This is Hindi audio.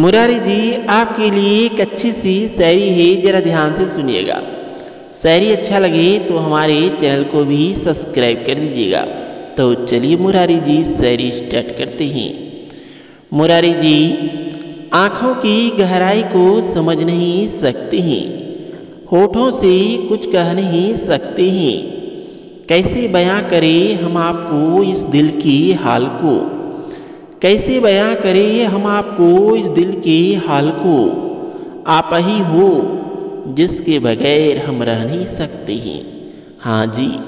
मुरारी जी, आपके लिए एक अच्छी सी शायरी है, ज़रा ध्यान से सुनिएगा। शायरी अच्छा लगे तो हमारे चैनल को भी सब्सक्राइब कर दीजिएगा। तो चलिए मुरारी जी, शायरी स्टार्ट करते हैं। मुरारी जी, आँखों की गहराई को समझ नहीं सकते हैं, होठों से कुछ कह नहीं सकते हैं। कैसे बयां करें हम आपको इस दिल की हाल को? कैसे बयां करें हम आपको इस दिल के हाल को? आप ही हो जिसके बगैर हम रह नहीं सकते हैं। हाँ जी।